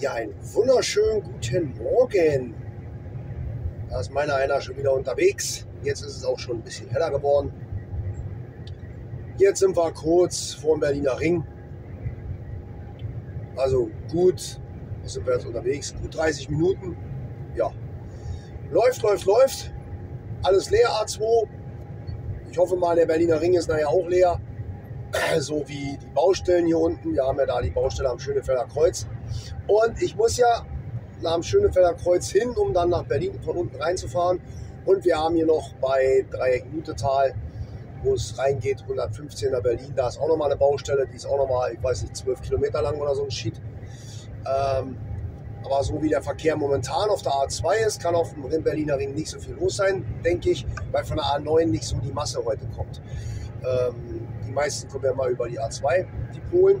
Ja, einen wunderschönen guten Morgen. Da ist meiner einer schon wieder unterwegs. Jetzt ist es auch schon ein bisschen heller geworden. Jetzt sind wir kurz vor dem Berliner Ring. Also gut, wo sind wir jetzt unterwegs? Gut 30 Minuten. Ja, läuft, läuft, läuft. Alles leer, A2. Ich hoffe mal, der Berliner Ring ist nachher auch leer. So wie die Baustellen hier unten. Wir haben ja da die Baustelle am Schönefelder Kreuz. Und ich muss ja nach dem Schönefelder Kreuz hin, um dann nach Berlin von unten reinzufahren. Und wir haben hier noch bei Dreieck Lutetal, wo es reingeht, 115er Berlin, da ist auch nochmal eine Baustelle, die ist auch nochmal, ich weiß nicht, 12 Kilometer lang oder so ein Schied. Ähm, aber so wie der Verkehr momentan auf der A2 ist, kann auf dem Berliner Ring nicht so viel los sein, denke ich, weil von der A9 nicht so die Masse heute kommt. Ähm, die meisten kommen ja mal über die A2, die Polen.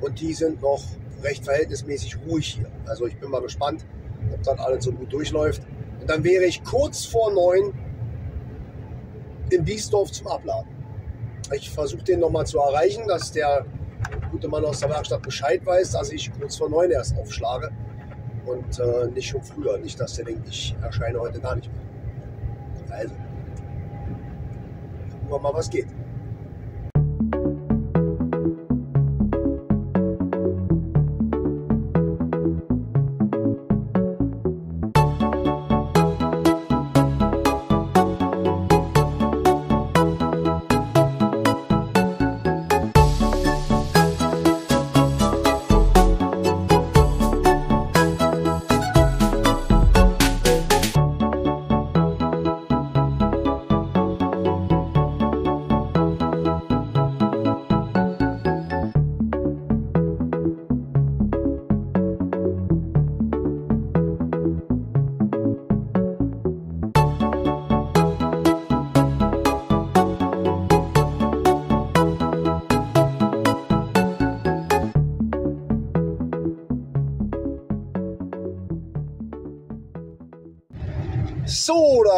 Und die sind noch recht verhältnismäßig ruhig hier. Also ich bin mal gespannt, ob dann alles so gut durchläuft. Und dann wäre ich kurz vor neun in Biesdorf zum Abladen. Ich versuche den nochmal zu erreichen, dass der gute Mann aus der Werkstatt Bescheid weiß, dass ich kurz vor neun erst aufschlage und äh, nicht schon früher. Nicht, dass der denkt, ich erscheine heute gar nicht mehr. Also, gucken wir mal, was geht.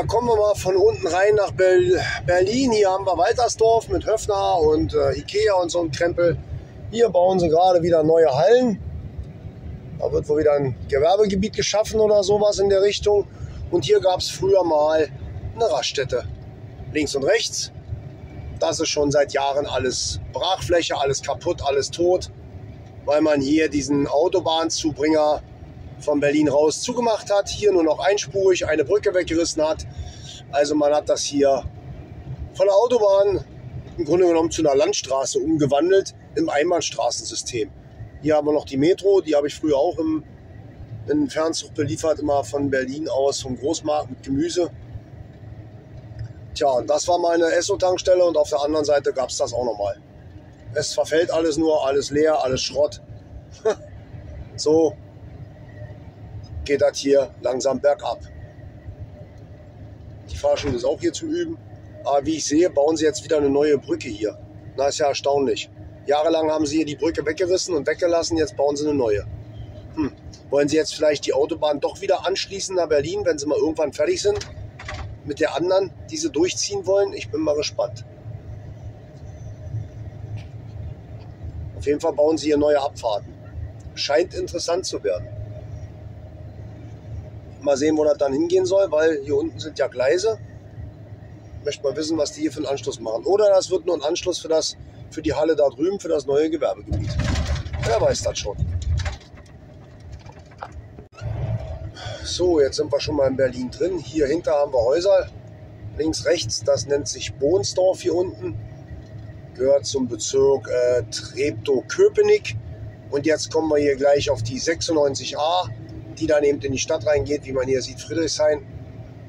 Kommen wir mal von unten rein nach Berlin. Hier haben wir Waltersdorf mit Höfner und äh, Ikea und so ein Krempel. Hier bauen sie gerade wieder neue Hallen. Da wird wohl wieder ein Gewerbegebiet geschaffen oder sowas in der Richtung. Und hier gab es früher mal eine Raststätte. Links und rechts. Das ist schon seit Jahren alles Brachfläche, alles kaputt, alles tot. Weil man hier diesen Autobahnzubringer von Berlin raus zugemacht hat. Hier nur noch einspurig eine Brücke weggerissen hat. Also man hat das hier von der Autobahn im Grunde genommen zu einer Landstraße umgewandelt im Einbahnstraßensystem. Hier haben wir noch die Metro, die habe ich früher auch im, im Fernzug beliefert, immer von Berlin aus vom Großmarkt mit Gemüse. Tja, und das war meine Esso-Tankstelle und auf der anderen Seite gab es das auch nochmal. Es verfällt alles nur, alles leer, alles Schrott. so, geht das hier langsam bergab. Die Fahrschule ist auch hier zum Üben. Aber wie ich sehe, bauen sie jetzt wieder eine neue Brücke hier. Na, ist ja erstaunlich. Jahrelang haben sie hier die Brücke weggerissen und weggelassen, jetzt bauen sie eine neue. Hm. Wollen sie jetzt vielleicht die Autobahn doch wieder anschließen nach Berlin, wenn sie mal irgendwann fertig sind? Mit der anderen, die sie durchziehen wollen? Ich bin mal gespannt. Auf jeden Fall bauen sie hier neue Abfahrten. Scheint interessant zu werden. Mal sehen, wo das dann hingehen soll, weil hier unten sind ja Gleise. Möchte mal wissen, was die hier für einen Anschluss machen. Oder das wird nur ein Anschluss für, das, für die Halle da drüben, für das neue Gewerbegebiet. Wer weiß das schon. So, jetzt sind wir schon mal in Berlin drin. Hier hinter haben wir Häuser. Links, rechts, das nennt sich Bohnsdorf hier unten. Gehört zum Bezirk äh, Treptow-Köpenick. Und jetzt kommen wir hier gleich auf die 96a die dann eben in die Stadt reingeht, wie man hier sieht, Friedrichshain,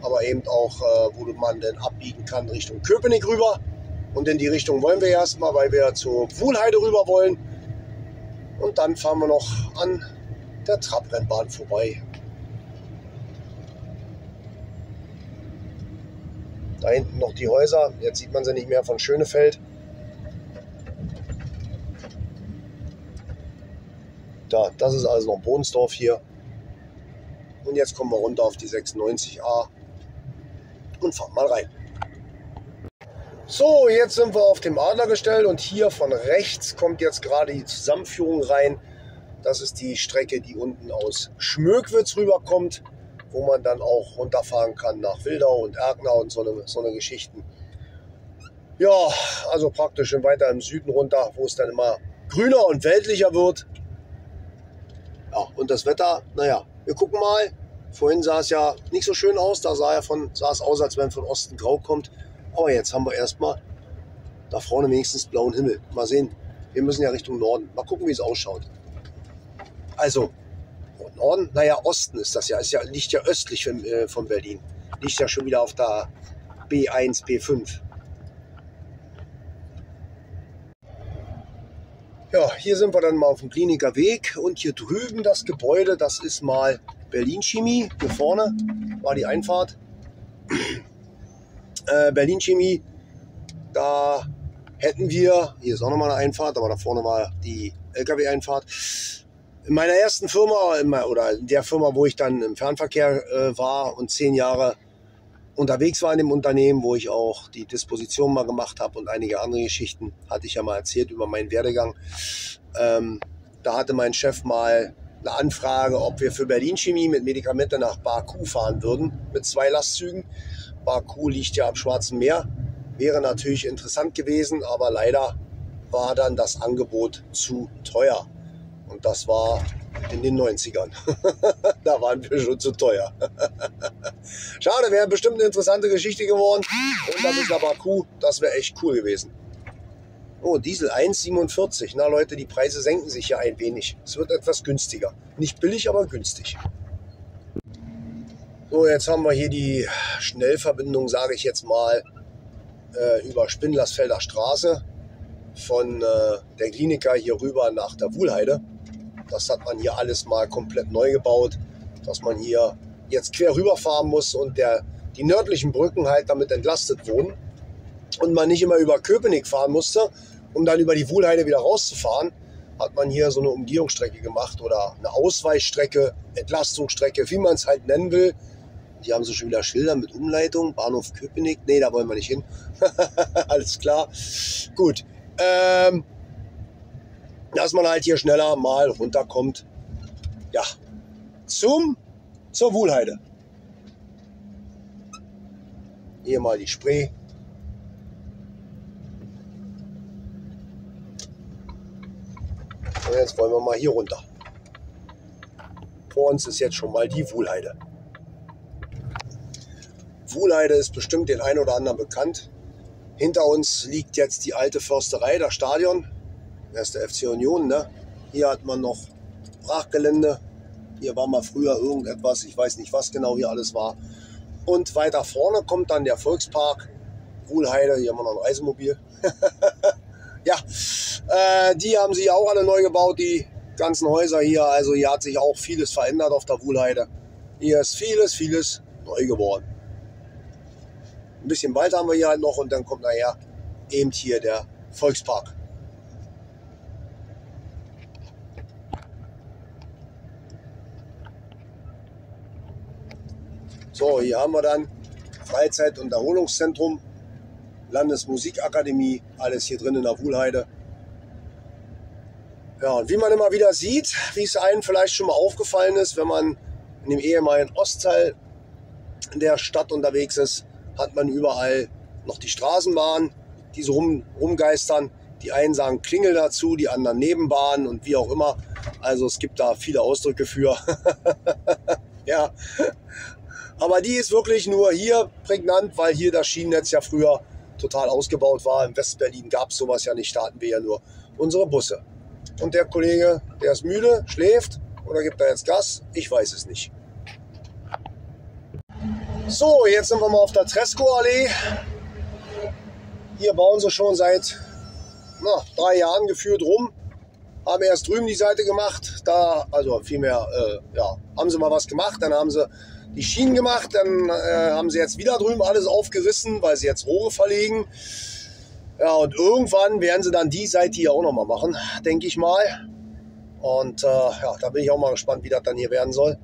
aber eben auch, äh, wo man dann abbiegen kann Richtung Köpenick rüber. Und in die Richtung wollen wir erstmal, weil wir zur Wuhlheide rüber wollen. Und dann fahren wir noch an der Trabrennbahn vorbei. Da hinten noch die Häuser. Jetzt sieht man sie nicht mehr von Schönefeld. Da, das ist also noch Bohnsdorf hier. Und jetzt kommen wir runter auf die 96a und fahren mal rein. So, jetzt sind wir auf dem Adlergestell und hier von rechts kommt jetzt gerade die Zusammenführung rein Das ist die Strecke, die unten aus Schmöckwitz rüberkommt, wo man dann auch runterfahren kann nach Wildau und Erkner und so eine, so eine Geschichten. Ja, also praktisch weiter im Süden runter, wo es dann immer grüner und weltlicher wird. Ja, und das Wetter, naja, wir gucken mal. Vorhin sah es ja nicht so schön aus, da sah, ja von, sah es aus, als wenn von Osten grau kommt. Aber jetzt haben wir erstmal da vorne wenigstens blauen Himmel. Mal sehen, wir müssen ja Richtung Norden. Mal gucken, wie es ausschaut. Also, Norden, naja, Osten ist das ja, ist ja liegt ja östlich von, äh, von Berlin. Liegt ja schon wieder auf der B1, B5. Ja, hier sind wir dann mal auf dem Kliniker Weg und hier drüben das Gebäude, das ist mal Berlin Chemie. Hier vorne war die Einfahrt. Äh, Berlin Chemie, da hätten wir, hier ist auch nochmal eine Einfahrt, aber da vorne war die LKW-Einfahrt. In meiner ersten Firma oder in der Firma, wo ich dann im Fernverkehr äh, war und zehn Jahre unterwegs war in dem Unternehmen, wo ich auch die Disposition mal gemacht habe und einige andere Geschichten, hatte ich ja mal erzählt über meinen Werdegang. Ähm, da hatte mein Chef mal eine Anfrage, ob wir für Berlin Chemie mit Medikamente nach Baku fahren würden, mit zwei Lastzügen. Baku liegt ja am Schwarzen Meer. Wäre natürlich interessant gewesen, aber leider war dann das Angebot zu teuer. Und das war in den 90ern. da waren wir schon zu teuer. Schade, wäre bestimmt eine interessante Geschichte geworden. Und dann ist der Baku, das wäre echt cool gewesen. Oh, Diesel 1,47. Na Leute, die Preise senken sich ja ein wenig. Es wird etwas günstiger. Nicht billig, aber günstig. So, jetzt haben wir hier die Schnellverbindung, sage ich jetzt mal, äh, über Spindlersfelder Straße von äh, der Kliniker hier rüber nach der Wuhlheide. Das hat man hier alles mal komplett neu gebaut, dass man hier jetzt quer rüberfahren muss und der, die nördlichen Brücken halt damit entlastet wurden und man nicht immer über Köpenick fahren musste, um dann über die Wuhlheide wieder rauszufahren, hat man hier so eine Umgehungsstrecke gemacht oder eine Ausweichstrecke, Entlastungsstrecke, wie man es halt nennen will. Die haben so schon wieder Schilder mit Umleitung, Bahnhof Köpenick. Nee, da wollen wir nicht hin. Alles klar. Gut. Ähm, dass man halt hier schneller mal runterkommt. Ja, zum, zur Wuhlheide. Hier mal die Spree. Jetzt wollen wir mal hier runter. Vor uns ist jetzt schon mal die Wuhlheide. Wuhlheide ist bestimmt den einen oder anderen bekannt. Hinter uns liegt jetzt die alte Försterei, das Stadion. Das ist der FC Union. Ne? Hier hat man noch Brachgelände. Hier war mal früher irgendetwas, ich weiß nicht, was genau hier alles war. Und weiter vorne kommt dann der Volkspark Wuhlheide. Hier haben wir noch ein Reisemobil. ja, äh, die haben sie auch alle neu gebaut, die ganzen Häuser hier. Also hier hat sich auch vieles verändert auf der Wuhlheide. Hier ist vieles, vieles neu geworden. Ein bisschen Wald haben wir hier halt noch und dann kommt nachher eben hier der Volkspark. So, hier haben wir dann Freizeit- und Erholungszentrum, Landesmusikakademie, alles hier drin in der Wuhlheide. Ja, und wie man immer wieder sieht, wie es einem vielleicht schon mal aufgefallen ist, wenn man in dem ehemaligen Ostteil der Stadt unterwegs ist, hat man überall noch die Straßenbahn, die so rum, rumgeistern. Die einen sagen Klingel dazu, die anderen Nebenbahn und wie auch immer. Also es gibt da viele Ausdrücke für. ja, aber die ist wirklich nur hier prägnant, weil hier das Schienennetz ja früher total ausgebaut war. In Westberlin gab es sowas ja nicht, da hatten wir ja nur unsere Busse. Und der Kollege, der ist müde, schläft oder gibt da jetzt Gas? Ich weiß es nicht. So, jetzt sind wir mal auf der Tresco-Allee. Hier bauen sie schon seit na, drei Jahren geführt rum. Haben erst drüben die Seite gemacht, da, also vielmehr, äh, ja, haben sie mal was gemacht, dann haben sie die Schienen gemacht. Dann äh, haben sie jetzt wieder drüben alles aufgerissen, weil sie jetzt Rohre verlegen. Ja, und irgendwann werden sie dann die Seite hier auch nochmal machen, denke ich mal. Und äh, ja, da bin ich auch mal gespannt, wie das dann hier werden soll.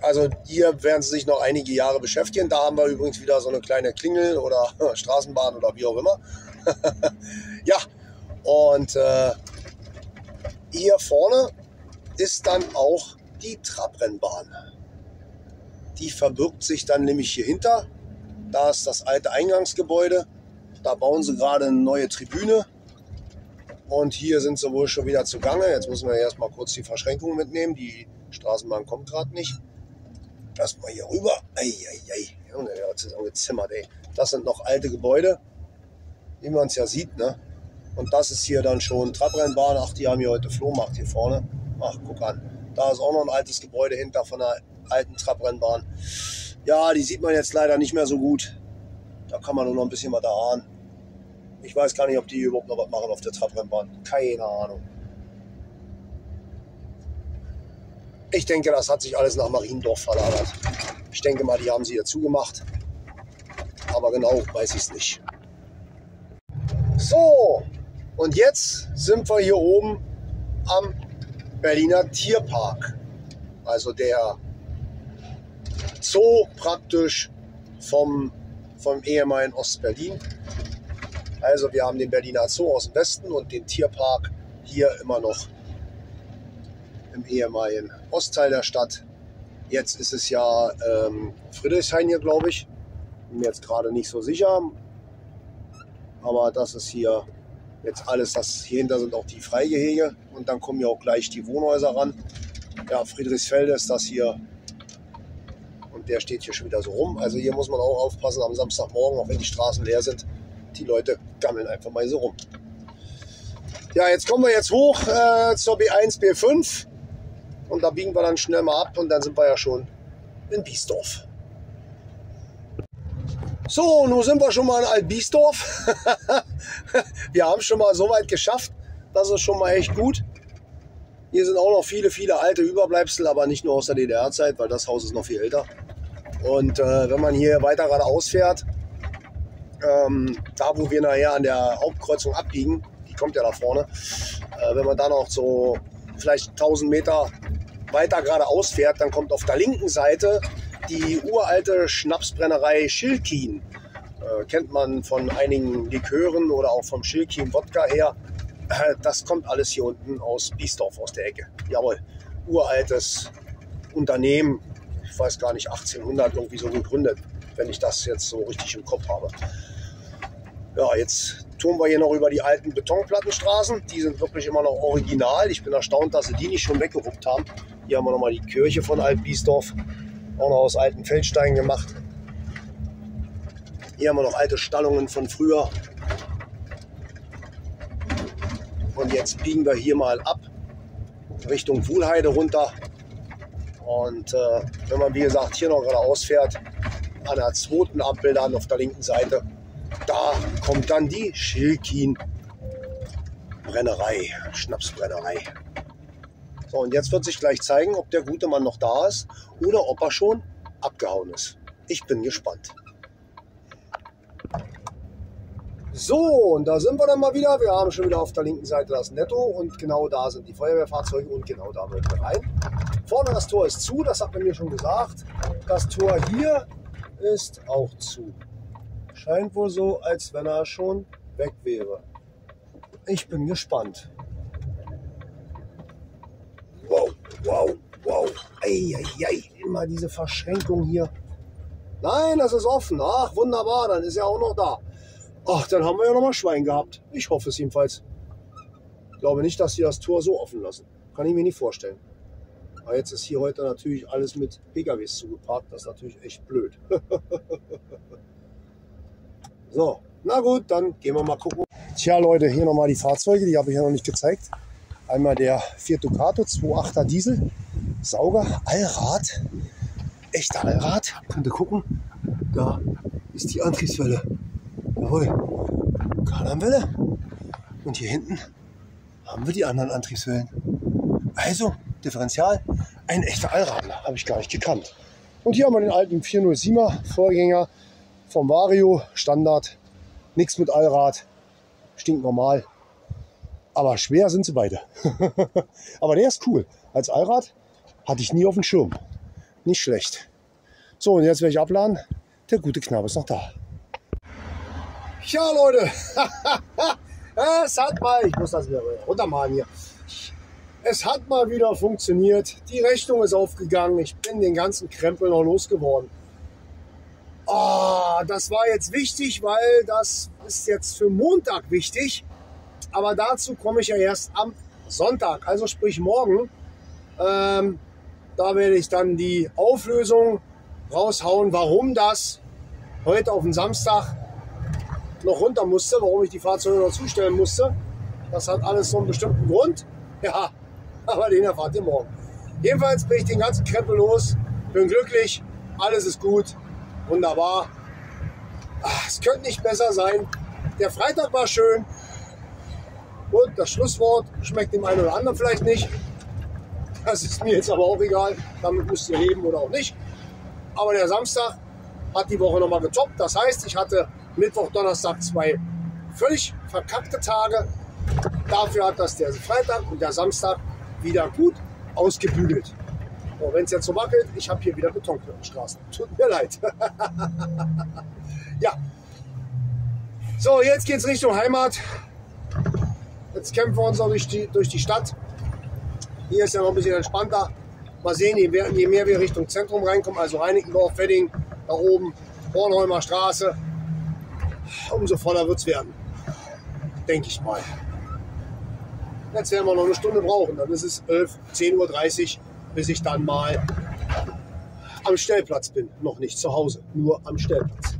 Also hier werden sie sich noch einige Jahre beschäftigen. Da haben wir übrigens wieder so eine kleine Klingel oder Straßenbahn oder wie auch immer. ja, und äh, hier vorne ist dann auch die Trabrennbahn. Die verbirgt sich dann nämlich hier hinter. Da ist das alte Eingangsgebäude. Da bauen sie gerade eine neue Tribüne. Und hier sind sie wohl schon wieder zugange. Jetzt müssen wir erstmal kurz die Verschränkung mitnehmen. Die Straßenbahn kommt gerade nicht. Erstmal hier rüber. Eieiei. Junge, der hat zusammengezimmert, ey. Das sind noch alte Gebäude, wie man es ja sieht, ne? Und das ist hier dann schon Trabrennbahn. Ach, die haben hier heute Flohmarkt hier vorne. Ach, guck an. Da ist auch noch ein altes Gebäude hinter von der alten Trabrennbahn. Ja, die sieht man jetzt leider nicht mehr so gut. Da kann man nur noch ein bisschen was ahnen. Ich weiß gar nicht, ob die überhaupt noch was machen auf der Trabrennbahn. Keine Ahnung. Ich denke, das hat sich alles nach Mariendorf verlagert. Ich denke mal, die haben sie hier zugemacht. Aber genau weiß ich es nicht. So, und jetzt sind wir hier oben am Berliner Tierpark. Also der Zoo praktisch vom, vom ehemaligen Ostberlin. Also wir haben den Berliner Zoo aus dem Westen und den Tierpark hier immer noch im ehemaligen Ostteil der Stadt. Jetzt ist es ja ähm, Friedrichshain hier, glaube ich. Bin mir jetzt gerade nicht so sicher. Aber das ist hier jetzt alles, das hier hinter sind auch die Freigehege und dann kommen ja auch gleich die Wohnhäuser ran. Ja, Friedrichsfelde ist das hier der steht hier schon wieder so rum. Also hier muss man auch aufpassen am Samstagmorgen, auch wenn die Straßen leer sind. Die Leute gammeln einfach mal so rum. Ja, jetzt kommen wir jetzt hoch äh, zur B1, B5 und da biegen wir dann schnell mal ab und dann sind wir ja schon in Biesdorf. So, nun sind wir schon mal in Altbiesdorf. wir haben schon mal so weit geschafft. Das ist schon mal echt gut. Hier sind auch noch viele, viele alte Überbleibsel, aber nicht nur aus der DDR-Zeit, weil das Haus ist noch viel älter. Und äh, wenn man hier weiter geradeaus fährt, ähm, da wo wir nachher an der Hauptkreuzung abbiegen, die kommt ja da vorne, äh, wenn man da noch so vielleicht 1000 Meter weiter geradeaus fährt, dann kommt auf der linken Seite die uralte Schnapsbrennerei Schilkin. Äh, kennt man von einigen Likören oder auch vom Schilkin Wodka her. Äh, das kommt alles hier unten aus Biesdorf, aus der Ecke. Jawohl, uraltes Unternehmen. Ich weiß gar nicht, 1800 irgendwie so gegründet, wenn ich das jetzt so richtig im Kopf habe. Ja, jetzt tun wir hier noch über die alten Betonplattenstraßen. Die sind wirklich immer noch original. Ich bin erstaunt, dass sie die nicht schon weggeruppt haben. Hier haben wir nochmal die Kirche von Alt-Biesdorf auch noch aus alten Feldsteinen gemacht. Hier haben wir noch alte Stallungen von früher. Und jetzt biegen wir hier mal ab Richtung Wuhlheide runter. Und äh, wenn man wie gesagt hier noch geradeaus fährt, an der zweiten Abbildung auf der linken Seite, da kommt dann die Schilkin Brennerei, Schnapsbrennerei. So, und jetzt wird sich gleich zeigen, ob der gute Mann noch da ist oder ob er schon abgehauen ist. Ich bin gespannt. So, und da sind wir dann mal wieder. Wir haben schon wieder auf der linken Seite das Netto und genau da sind die Feuerwehrfahrzeuge und genau da wollen wir rein. Vorne das Tor ist zu, das hat man mir schon gesagt. Das Tor hier ist auch zu. Scheint wohl so, als wenn er schon weg wäre. Ich bin gespannt. Wow, wow, wow. Eieiei, immer diese Verschränkung hier. Nein, das ist offen. Ach, wunderbar, dann ist er auch noch da. Ach, dann haben wir ja noch mal Schwein gehabt. Ich hoffe es jedenfalls. Ich glaube nicht, dass sie das Tor so offen lassen. Kann ich mir nicht vorstellen. Aber jetzt ist hier heute natürlich alles mit PKWs zugeparkt. Das ist natürlich echt blöd. so, na gut, dann gehen wir mal gucken. Tja, Leute, hier nochmal die Fahrzeuge. Die habe ich ja noch nicht gezeigt. Einmal der Fiat Ducato 2.8er Diesel, Sauger, Allrad, echter Allrad. Könnt ihr gucken, da ist die Antriebswelle. Jawohl, Kardanwelle. Und hier hinten haben wir die anderen Antriebswellen. Also, Differential, ein echter Allradler, habe ich gar nicht gekannt. Und hier haben wir den alten 407er Vorgänger vom Vario, Standard, nichts mit Allrad, stinknormal. Aber schwer sind sie beide. Aber der ist cool. Als Allrad hatte ich nie auf dem Schirm. Nicht schlecht. So, und jetzt werde ich abladen. Der gute Knabe ist noch da. Ja, Leute. es hat mal, ich muss das wieder runtermalen hier. Es hat mal wieder funktioniert. Die Rechnung ist aufgegangen. Ich bin den ganzen Krempel noch losgeworden. Oh, das war jetzt wichtig, weil das ist jetzt für Montag wichtig. Aber dazu komme ich ja erst am Sonntag, also sprich morgen. Ähm, da werde ich dann die Auflösung raushauen, warum das heute auf den Samstag noch runter musste, warum ich die Fahrzeuge noch zustellen musste. Das hat alles so einen bestimmten Grund. Ja, aber den erfahrt ihr morgen. Jedenfalls bin ich den ganzen Krempel los, bin glücklich, alles ist gut, wunderbar. Ach, es könnte nicht besser sein. Der Freitag war schön und das Schlusswort schmeckt dem einen oder anderen vielleicht nicht. Das ist mir jetzt aber auch egal. Damit müsst ihr leben oder auch nicht. Aber der Samstag hat die Woche nochmal getoppt. Das heißt, ich hatte Mittwoch, Donnerstag zwei völlig verkackte Tage. Dafür hat das der Freitag und der Samstag wieder gut ausgebügelt. Und wenn es jetzt so wackelt, ich habe hier wieder Betonstraßen. Tut mir leid. ja. So, jetzt geht es Richtung Heimat. Jetzt kämpfen wir uns auch durch die, durch die Stadt. Hier ist ja noch ein bisschen entspannter. Mal sehen, je mehr, je mehr wir Richtung Zentrum reinkommen, also Reinickendorf, Wedding, da oben, Bornholmer Straße, umso voller wird es werden. Denke ich mal. Jetzt werden wir noch eine Stunde brauchen. Dann ist es 11, 10.30 Uhr, bis ich dann mal am Stellplatz bin. Noch nicht zu Hause, nur am Stellplatz.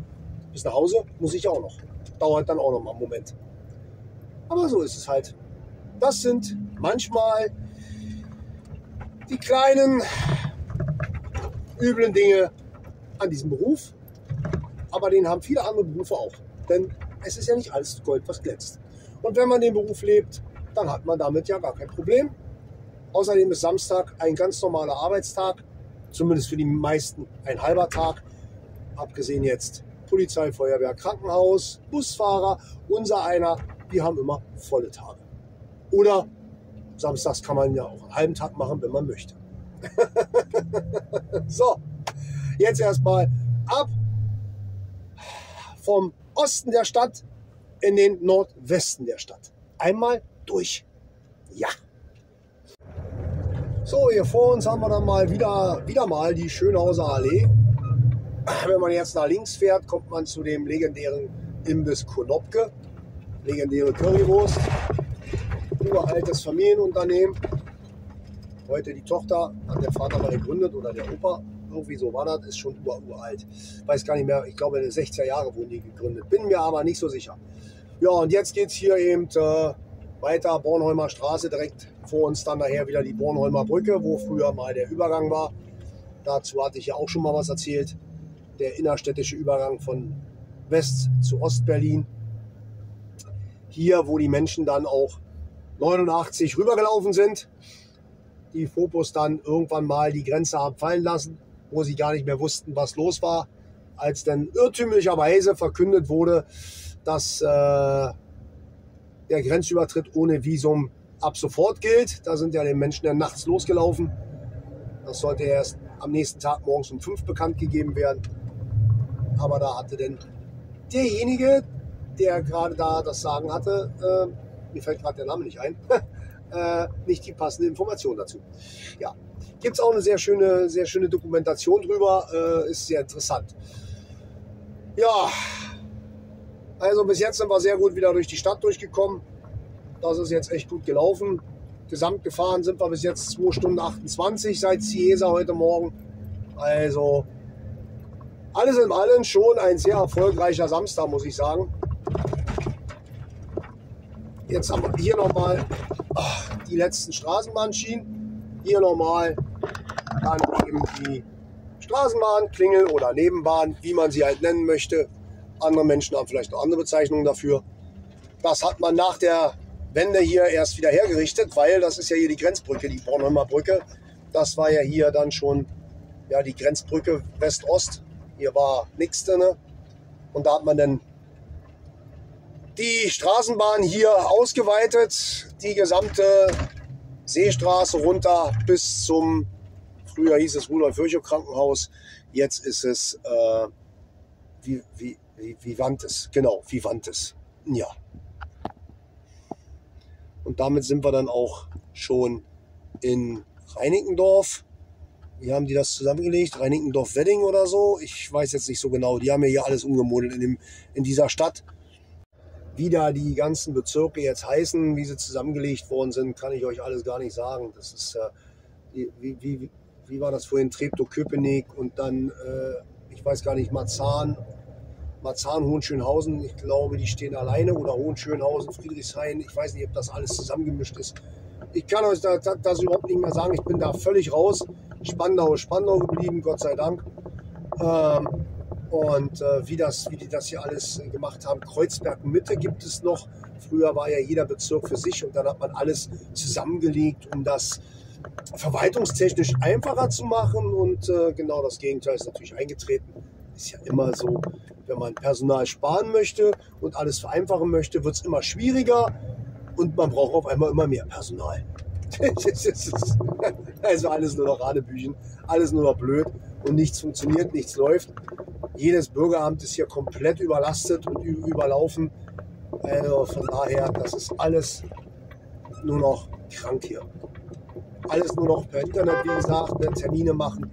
Bis nach Hause muss ich auch noch. Dauert dann auch noch mal einen Moment. Aber so ist es halt. Das sind manchmal die kleinen üblen Dinge an diesem Beruf. Aber den haben viele andere Berufe auch. Denn es ist ja nicht alles Gold, was glänzt. Und wenn man den Beruf lebt, dann hat man damit ja gar kein Problem. Außerdem ist Samstag ein ganz normaler Arbeitstag, zumindest für die meisten ein halber Tag. Abgesehen jetzt Polizei, Feuerwehr, Krankenhaus, Busfahrer, unser einer, die haben immer volle Tage. Oder samstags kann man ja auch einen halben Tag machen, wenn man möchte. so, jetzt erstmal ab vom Osten der Stadt in den Nordwesten der Stadt. Einmal durch. Ja. So, hier vor uns haben wir dann mal wieder, wieder mal die Schönhauser Allee. Wenn man jetzt nach links fährt, kommt man zu dem legendären Imbiss Konopke. Legendäre Currywurst. Uraltes Familienunternehmen. Heute die Tochter, hat der Vater mal gegründet oder der Opa. Irgendwie so war das, ist schon uralt. Weiß gar nicht mehr, ich glaube in den 60er Jahren wurden die gegründet. Bin mir aber nicht so sicher. Ja, und jetzt geht es hier eben äh, weiter Bornholmer Straße, direkt vor uns dann nachher wieder die Bornholmer Brücke, wo früher mal der Übergang war. Dazu hatte ich ja auch schon mal was erzählt. Der innerstädtische Übergang von West zu Ostberlin. Hier, wo die Menschen dann auch 89 rübergelaufen sind, die Fopus dann irgendwann mal die Grenze haben fallen lassen, wo sie gar nicht mehr wussten, was los war, als dann irrtümlicherweise verkündet wurde, dass äh, der Grenzübertritt ohne Visum ab sofort gilt. Da sind ja den Menschen ja nachts losgelaufen. Das sollte erst am nächsten Tag morgens um fünf bekannt gegeben werden. Aber da hatte denn derjenige, der gerade da das Sagen hatte, äh, mir fällt gerade der Name nicht ein, äh, nicht die passende Information dazu. Ja, gibt es auch eine sehr schöne, sehr schöne Dokumentation drüber, äh, ist sehr interessant. Ja, also bis jetzt sind wir sehr gut wieder durch die Stadt durchgekommen. Das ist jetzt echt gut gelaufen. Gesamt gefahren sind wir bis jetzt 2 Stunden 28 seit Ciesa heute Morgen. Also alles in allem schon ein sehr erfolgreicher Samstag, muss ich sagen. Jetzt haben wir hier nochmal die letzten Straßenbahnschienen. Hier nochmal dann eben die Straßenbahn, Klingel oder Nebenbahn, wie man sie halt nennen möchte. Andere Menschen haben vielleicht noch andere Bezeichnungen dafür. Das hat man nach der Wende hier erst wieder hergerichtet, weil das ist ja hier die Grenzbrücke, die Bornholmer Brücke. Das war ja hier dann schon ja, die Grenzbrücke West-Ost. Hier war nichts drin. Und da hat man dann die Straßenbahn hier ausgeweitet, die gesamte Seestraße runter bis zum, früher hieß es Rudolf-Virchow-Krankenhaus, jetzt ist es äh, wie, wie, Vivantes, genau, Vivantes. Ja. Und damit sind wir dann auch schon in Reinickendorf. Wie haben die das zusammengelegt? Reinickendorf-Wedding oder so? Ich weiß jetzt nicht so genau. Die haben ja hier alles umgemodelt in, dem, in dieser Stadt. Wie da die ganzen Bezirke jetzt heißen, wie sie zusammengelegt worden sind, kann ich euch alles gar nicht sagen. Das ist, äh, wie, wie, wie war das vorhin? Treptow-Köpenick und dann, äh, ich weiß gar nicht, Marzahn. Marzahn, Hohenschönhausen, ich glaube, die stehen alleine oder Hohenschönhausen, Friedrichshain. Ich weiß nicht, ob das alles zusammengemischt ist. Ich kann euch das, das überhaupt nicht mehr sagen. Ich bin da völlig raus. Spandau ist Spandau geblieben, Gott sei Dank. Ähm, und äh, wie, das, wie die das hier alles gemacht haben. Kreuzberg Mitte gibt es noch. Früher war ja jeder Bezirk für sich und dann hat man alles zusammengelegt, um das verwaltungstechnisch einfacher zu machen. Und äh, genau das Gegenteil ist natürlich eingetreten. Ist ja immer so, wenn man Personal sparen möchte und alles vereinfachen möchte, wird es immer schwieriger und man braucht auf einmal immer mehr Personal. also alles nur noch Radebüchen, alles nur noch blöd und nichts funktioniert, nichts läuft. Jedes Bürgeramt ist hier komplett überlastet und überlaufen. Also von daher, das ist alles nur noch krank hier. Alles nur noch per Internet, wie gesagt, ne, Termine machen.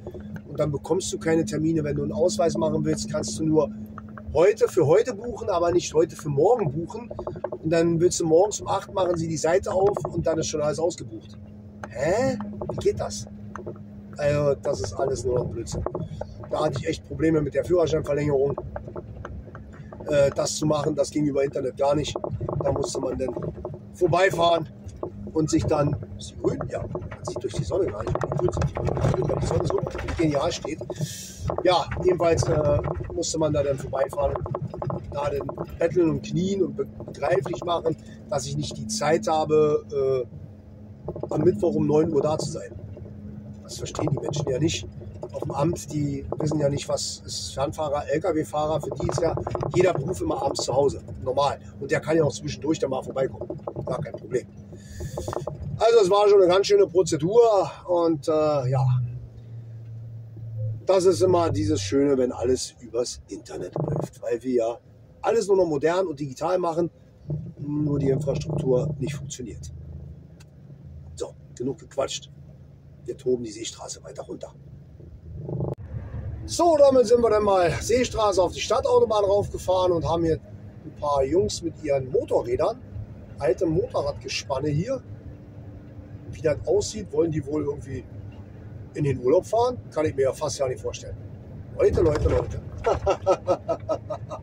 Und dann bekommst du keine Termine. Wenn du einen Ausweis machen willst, kannst du nur heute für heute buchen, aber nicht heute für morgen buchen. Und dann willst du morgens um 8 machen sie die Seite auf und dann ist schon alles ausgebucht. Hä? Wie geht das? Also, das ist alles nur noch Blödsinn. Da hatte ich echt Probleme mit der Führerscheinverlängerung. Äh, das zu machen, das ging über Internet gar nicht. Da musste man dann vorbeifahren und sich dann, ist grün? Ja, man sieht durch die Sonne gar nicht, weil die Sonne so genial steht. Ja, jedenfalls äh, musste man da dann vorbeifahren da dann betteln und knien und begreiflich machen, dass ich nicht die Zeit habe, äh, am Mittwoch um 9 Uhr da zu sein. Das verstehen die Menschen ja nicht. Auf dem Amt, die wissen ja nicht, was ist Fernfahrer, Lkw-Fahrer, für die ist ja jeder Beruf immer abends zu Hause. Normal. Und der kann ja auch zwischendurch da mal vorbeikommen. Gar kein Problem. Also es war schon eine ganz schöne Prozedur und äh, ja, das ist immer dieses Schöne, wenn alles übers Internet läuft, weil wir ja alles nur noch modern und digital machen, nur die Infrastruktur nicht funktioniert. So, genug gequatscht. Wir toben die Seestraße weiter runter. So, damit sind wir dann mal Seestraße auf die Stadtautobahn raufgefahren und haben hier ein paar Jungs mit ihren Motorrädern, alte Motorradgespanne hier. Wie das aussieht, wollen die wohl irgendwie in den Urlaub fahren? Kann ich mir ja fast ja nicht vorstellen. Leute, Leute, Leute.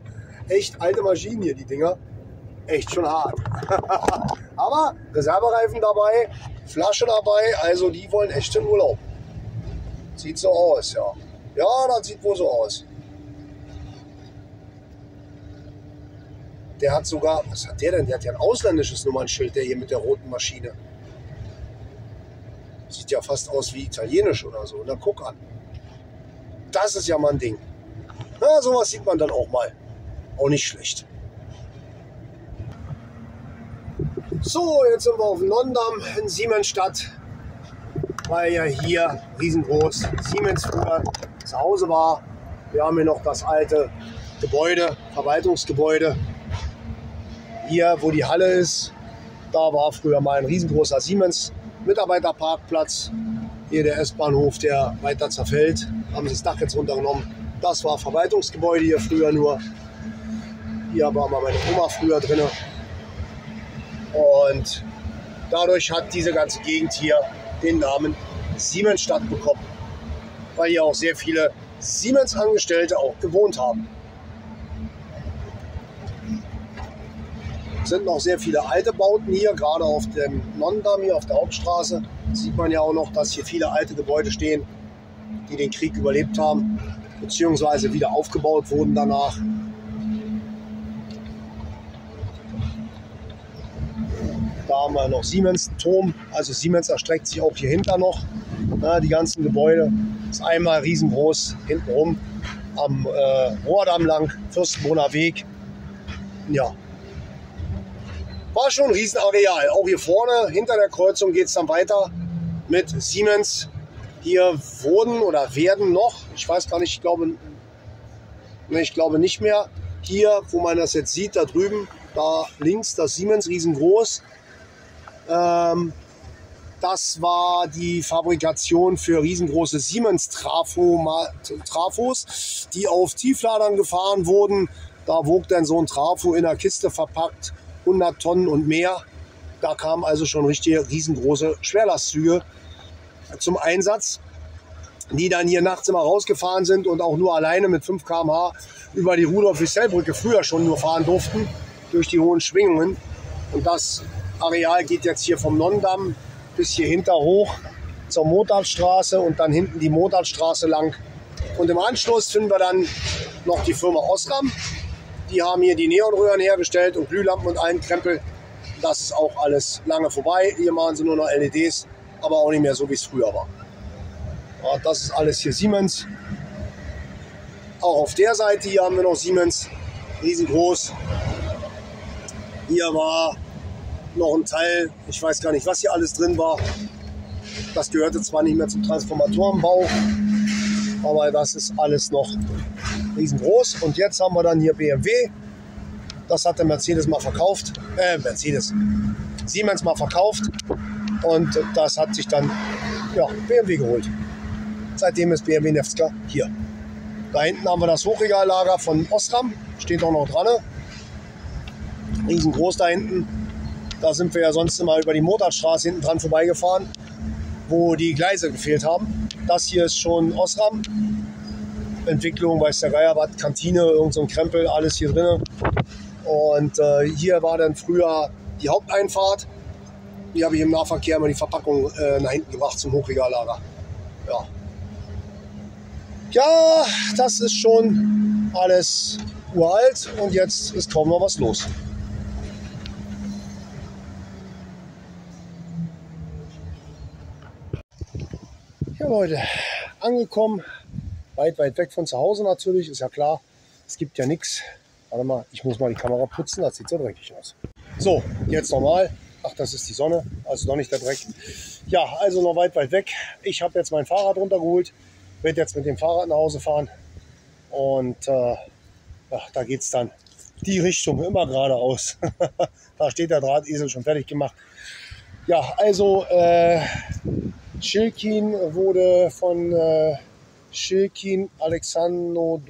Echt alte Maschinen hier, die Dinger. Echt schon hart. Aber Reservereifen dabei, Flasche dabei, also die wollen echt in Urlaub. Sieht so aus, ja. Ja, das sieht wohl so aus. Der hat sogar, was hat der denn? Der hat ja ein ausländisches Nummernschild, der hier mit der roten Maschine. Sieht ja fast aus wie italienisch oder so. Na, guck an. Das ist ja mal ein Ding. Na, sowas sieht man dann auch mal. Auch nicht schlecht. So, jetzt sind wir auf Nonndamm in Siemensstadt, weil ja hier riesengroß Siemens früher zu Hause war. Wir haben hier noch das alte Gebäude, Verwaltungsgebäude. Hier, wo die Halle ist, da war früher mal ein riesengroßer Siemens Mitarbeiterparkplatz. Hier der S-Bahnhof, der weiter zerfällt. Haben sie das Dach jetzt runtergenommen. Das war Verwaltungsgebäude hier früher nur. Hier war mal meine Oma früher drin. Und dadurch hat diese ganze Gegend hier den Namen Siemensstadt bekommen weil hier auch sehr viele Siemens-Angestellte auch gewohnt haben. Es sind noch sehr viele alte Bauten hier, gerade auf dem Nonndamm hier auf der Hauptstraße. Sieht man ja auch noch, dass hier viele alte Gebäude stehen, die den Krieg überlebt haben, beziehungsweise wieder aufgebaut wurden danach. Haben wir noch Siemens Turm, also Siemens erstreckt sich auch hier hinter noch, na, die ganzen Gebäude ist einmal riesengroß hintenrum am äh, Rohrdamm lang, Fürstenbrunner Weg. Ja. War schon ein Riesenareal. Auch hier vorne, hinter der Kreuzung, geht es dann weiter mit Siemens. Hier wurden oder werden noch, ich weiß gar nicht, ich glaube, ne, ich glaube nicht mehr. Hier, wo man das jetzt sieht, da drüben, da links das Siemens riesengroß. Ähm, Das war die Fabrikation für riesengroße Siemens-Trafos, die auf Tiefladern gefahren wurden. Da wog dann so ein Trafo in einer Kiste verpackt 100 Tonnen und mehr. Da kamen also schon richtige riesengroße Schwerlastzüge zum Einsatz, die dann hier nachts immer rausgefahren sind und auch nur alleine mit 5 km/h über die Rudolf-Wissell-Brücke früher schon nur fahren durften durch die hohen Schwingungen. Und das Areal geht jetzt hier vom Nonnendamm bis hier hinter hoch zur Motardstraße und dann hinten die Motardstraße lang. Und im Anschluss finden wir dann noch die Firma Osram. Die haben hier die Neonröhren hergestellt und Glühlampen und allen Krempel. Das ist auch alles lange vorbei. Hier machen sie nur noch LEDs, aber auch nicht mehr so, wie es früher war. Ja, das ist alles hier Siemens. Auch auf der Seite hier haben wir noch Siemens, riesengroß. Hier war noch ein Teil, ich weiß gar nicht, was hier alles drin war. Das gehörte zwar nicht mehr zum Transformatorenbau, aber das ist alles noch riesengroß. Und jetzt haben wir dann hier BMW. Das hat der Mercedes mal verkauft. Äh, Mercedes. Siemens mal verkauft. Und das hat sich dann ja, BMW geholt. Seitdem ist BMW Nefzka hier. Da hinten haben wir das Hochregallager von Osram. Steht auch noch dran. Riesengroß da hinten. Da sind wir ja sonst immer über die Motorstraße hinten dran vorbeigefahren, wo die Gleise gefehlt haben. Das hier ist schon Osram. Entwicklung, weiß der Geier was, Kantine, irgend so Krempel, alles hier drin. Und äh, hier war dann früher die Haupteinfahrt. Hier habe ich im Nahverkehr immer die Verpackung äh, nach hinten gebracht zum Hochregallager. Ja. ja, das ist schon alles uralt und jetzt ist kaum noch was los. Leute, angekommen, weit, weit weg von zu Hause natürlich, ist ja klar. Es gibt ja nichts. Warte mal, ich muss mal die Kamera putzen, das sieht so dreckig aus. So, jetzt nochmal. Ach, das ist die Sonne, also noch nicht der Dreck. Ja, also noch weit, weit weg. Ich habe jetzt mein Fahrrad runtergeholt, werde jetzt mit dem Fahrrad nach Hause fahren. Und äh, ja, da geht es dann die Richtung immer geradeaus. da steht der Drahtesel schon fertig gemacht. Ja, also äh, Schilkin wurde von äh, Schilkin Alexandro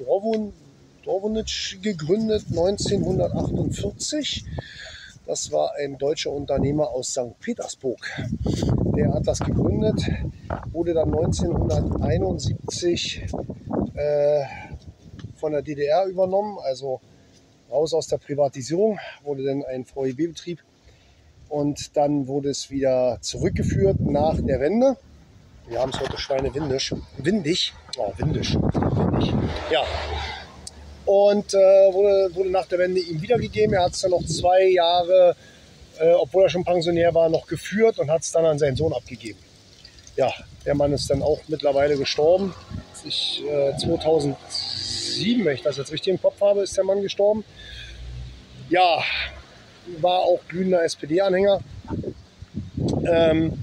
Drobunic gegründet 1948. Das war ein deutscher Unternehmer aus St. Petersburg. Der hat das gegründet, wurde dann 1971 äh, von der DDR übernommen, also raus aus der Privatisierung, wurde dann ein VEB-Betrieb und dann wurde es wieder zurückgeführt nach der Wende. Wir haben es heute schweinewindig. Windig. Oh, windig. windig. Ja. Und äh, wurde, wurde nach der Wende ihm wiedergegeben. Er hat es dann noch zwei Jahre, äh, obwohl er schon Pensionär war, noch geführt und hat es dann an seinen Sohn abgegeben. Ja, der Mann ist dann auch mittlerweile gestorben. Ich, äh, 2007, wenn ich das jetzt richtig im Kopf habe, ist der Mann gestorben. Ja, war auch glühender SPD-Anhänger. Ähm,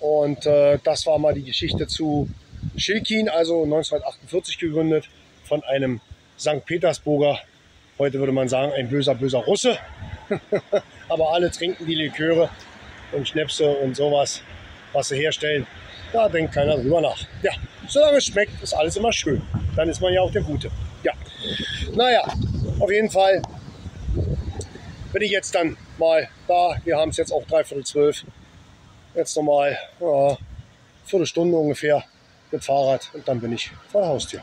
und äh, das war mal die Geschichte zu Schilkin, also 1948 gegründet von einem St. Petersburger, heute würde man sagen, ein böser, böser Russe. Aber alle trinken die Liköre und Schnäpse und sowas, was sie herstellen. Da denkt keiner drüber nach. Ja, solange es schmeckt, ist alles immer schön. Dann ist man ja auch der Gute. Ja, naja, auf jeden Fall bin ich jetzt dann mal da. Wir haben es jetzt auch dreiviertel zwölf. Jetzt nochmal ja, Viertelstunde ungefähr mit Fahrrad und dann bin ich vor der Haustür.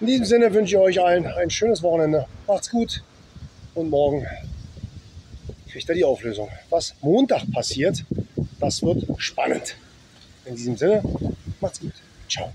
In diesem Sinne wünsche ich euch allen ein schönes Wochenende. Macht's gut und morgen kriegt ihr die Auflösung. Was Montag passiert, das wird spannend. In diesem Sinne, macht's gut. Ciao.